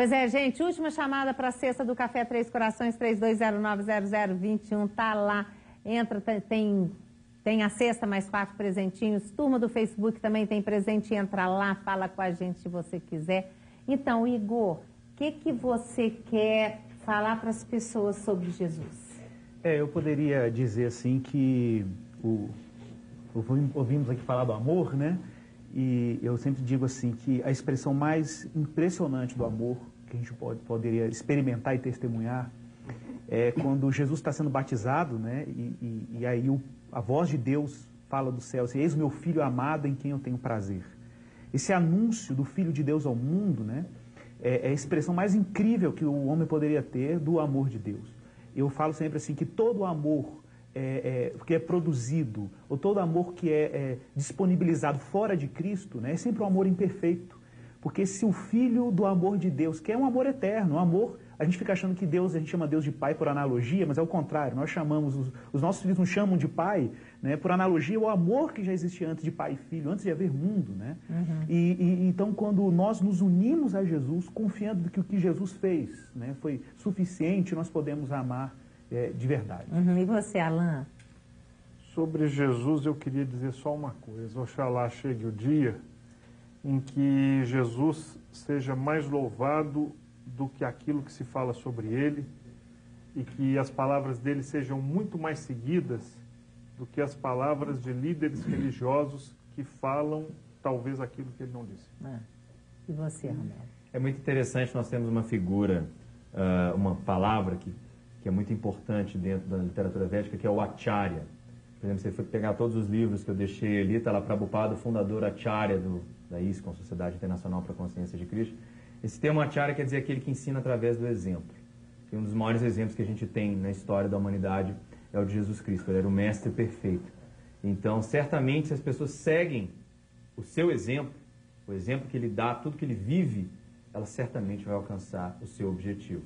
Pois é, gente, última chamada para a cesta do Café Três Corações, 32090021, tá lá. Entra, tem, tem a cesta, mais quatro presentinhos. Turma do Facebook também tem presente, entra lá, fala com a gente se você quiser. Então, Igor, o que, que você quer falar para as pessoas sobre Jesus? É, eu poderia dizer assim que o, ouvimos aqui falar do amor, né? E eu sempre digo assim que a expressão mais impressionante do amor que a gente pode, poderia experimentar e testemunhar é quando Jesus está sendo batizado, né? E, e, e aí o, a voz de Deus fala do céu, assim, eis o meu filho amado em quem eu tenho prazer. Esse anúncio do Filho de Deus ao mundo, né? É, é a expressão mais incrível que o homem poderia ter do amor de Deus. Eu falo sempre assim que todo amor é, é, que é produzido, ou todo amor que é, é, disponibilizado fora de Cristo, né, é sempre um amor imperfeito. Porque se o Filho do amor de Deus, que é um amor eterno, um amor, a gente fica achando que Deus, a gente chama Deus de Pai por analogia, mas é o contrário, nós chamamos, os, os nossos filhos nos chamam de Pai, né, por analogia, o amor que já existia antes de Pai e Filho, antes de haver mundo. Né? Uhum. E, e, então, quando nós nos unimos a Jesus, confiando que o que Jesus fez né, foi suficiente, nós podemos amar é, de verdade. Uhum. E você, Alain? Sobre Jesus, eu queria dizer só uma coisa. Oxalá chegue o dia em que Jesus seja mais louvado do que aquilo que se fala sobre ele e que as palavras dele sejam muito mais seguidas do que as palavras de líderes religiosos que falam talvez aquilo que ele não disse. É. E você, Romero? É muito interessante, nós temos uma figura, uh, uma palavra que que é muito importante dentro da literatura védica, que é o Acharya. Por exemplo, você for pegar todos os livros que eu deixei ali, está lá Prabhupada, fundador Acharya do, da ISKCON, Sociedade Internacional para a Consciência de Cristo. Esse termo Acharya quer dizer aquele que ensina através do exemplo. E um dos maiores exemplos que a gente tem na história da humanidade é o de Jesus Cristo. Ele era o mestre perfeito. Então, certamente, se as pessoas seguem o seu exemplo, o exemplo que ele dá, tudo que ele vive, ela certamente vai alcançar o seu objetivo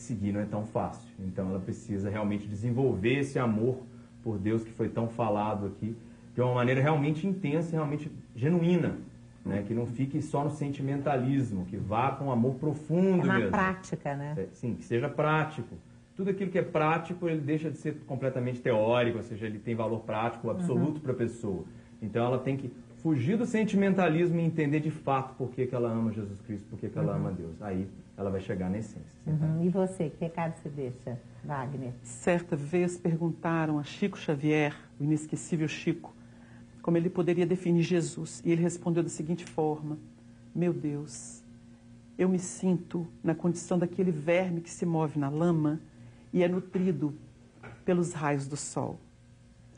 seguir não é tão fácil. Então ela precisa realmente desenvolver esse amor por Deus que foi tão falado aqui, de uma maneira realmente intensa, realmente genuína. Né? Que não fique só no sentimentalismo, que vá com amor profundo é na mesmo. prática, né? É, sim, que seja prático. Tudo aquilo que é prático, ele deixa de ser completamente teórico, ou seja, ele tem valor prático absoluto uhum. para a pessoa. Então ela tem que fugir do sentimentalismo e entender de fato por que, que ela ama Jesus Cristo, por que, que ela uhum. ama Deus. Aí ela vai chegar na essência. Uhum. E você, que recado você deixa, Wagner? Certa vez perguntaram a Chico Xavier, o inesquecível Chico, como ele poderia definir Jesus. E ele respondeu da seguinte forma: Meu Deus, eu me sinto na condição daquele verme que se move na lama e é nutrido pelos raios do sol.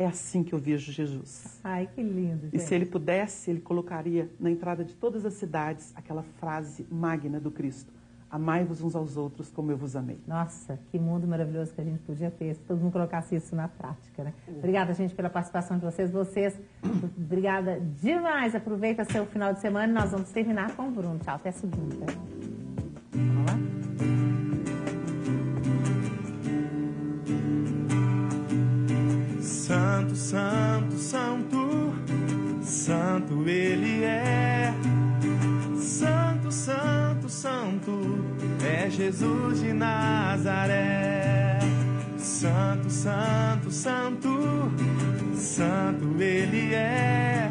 É assim que eu vejo Jesus. Ai, que lindo. Gente. E se ele pudesse, ele colocaria na entrada de todas as cidades aquela frase magna do Cristo: Amai-vos uns aos outros como eu vos amei. Nossa, que mundo maravilhoso que a gente podia ter se todo mundo colocasse isso na prática, né? Obrigada, gente, pela participação de vocês. Vocês, obrigada demais. Aproveita seu final de semana e nós vamos terminar com o Bruno. Tchau, até segunda. Vamos lá? Santo, santo, santo, ele é. Santo, santo, santo é Jesus de Nazaré. Santo, santo, santo, santo ele é.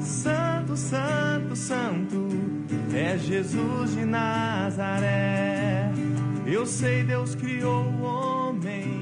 Santo, santo, santo é Jesus de Nazaré. Eu sei, Deus criou o homem